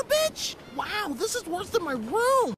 garbage? Wow, this is worse than my room.